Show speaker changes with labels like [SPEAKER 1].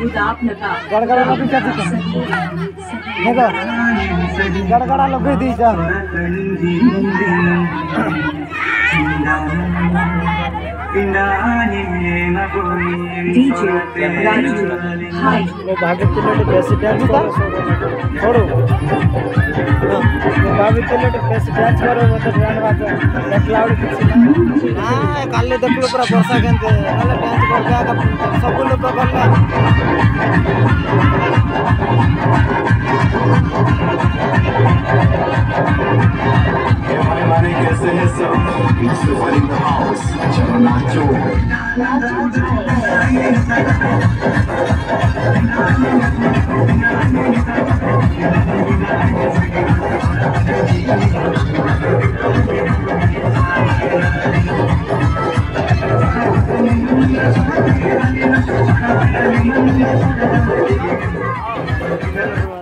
[SPEAKER 1] गड़गड़ा लगे क्या चिकन देखो गड़गड़ा लगे दी जा वो भागे तिलट प्रेसिडेंट करो छोड़ो भाभी तिलट प्रेसिडेंट करो वो तो बैंड बाजा देखला उड़ी किसी ना काले देखलो पूरा केंते नले डांस कर सब लोग.
[SPEAKER 2] चलो नाचो
[SPEAKER 1] Thank you.